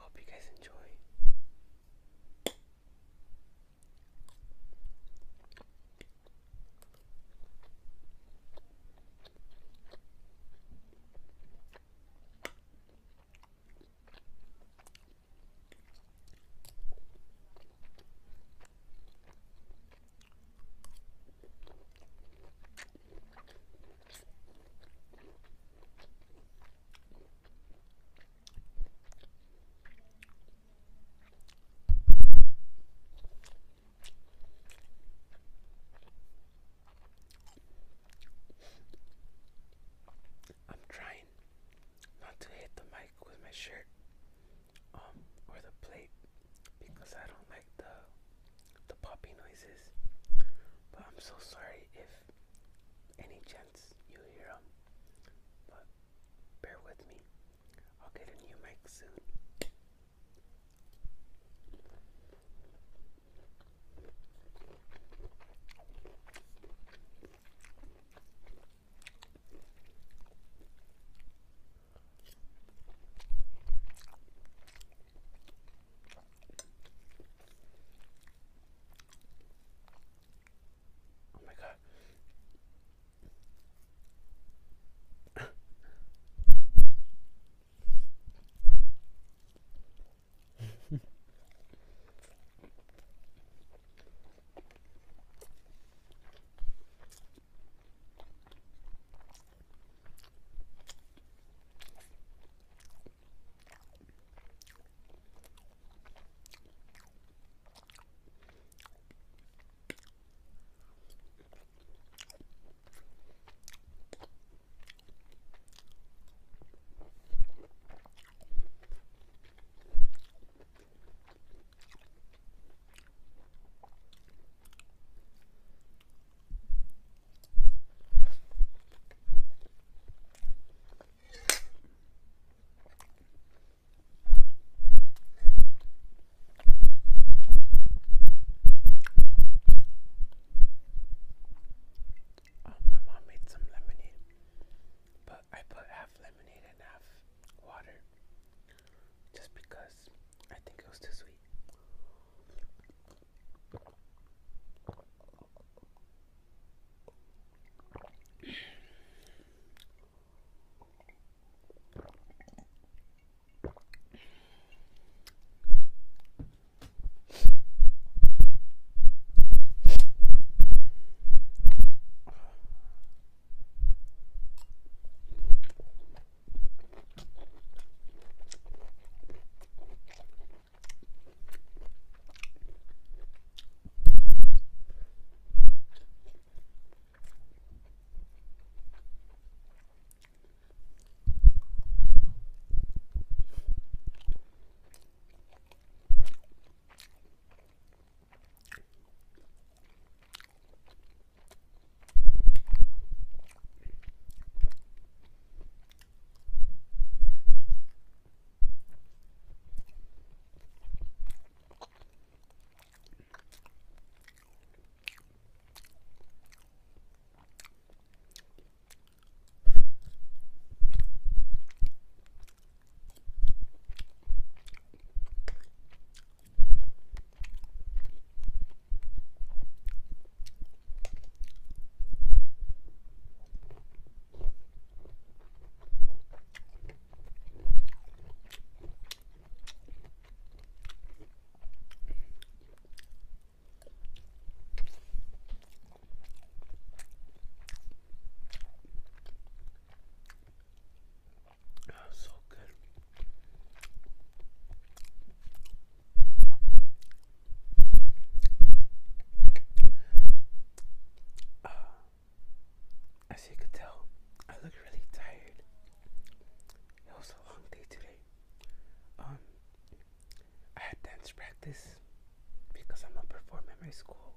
hope you guys enjoy. Because I don't like the the poppy noises. But I'm so sorry if any chance you hear them. But bear with me. I'll get a new mic soon. Just because I think it was too sweet. Practice because I'm a performer in my school